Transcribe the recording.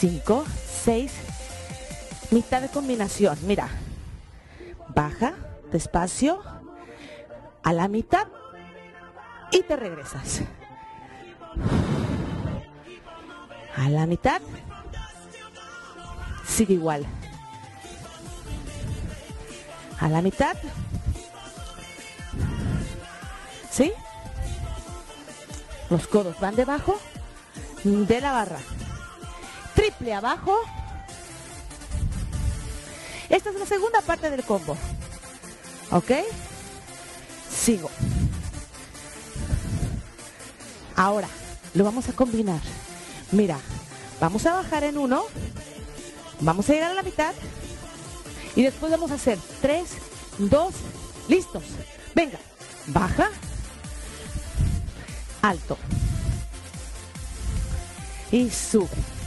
5, 6, mitad de combinación. Mira, baja despacio a la mitad y te regresas. A la mitad. Sigue igual. A la mitad. ¿Sí? Los codos van debajo de la barra. Triple abajo. Esta es la segunda parte del combo. ¿Ok? Sigo. Ahora, lo vamos a combinar. Mira, vamos a bajar en uno. Vamos a llegar a la mitad. Y después vamos a hacer tres, dos, listos. Venga, baja, alto. Y sube.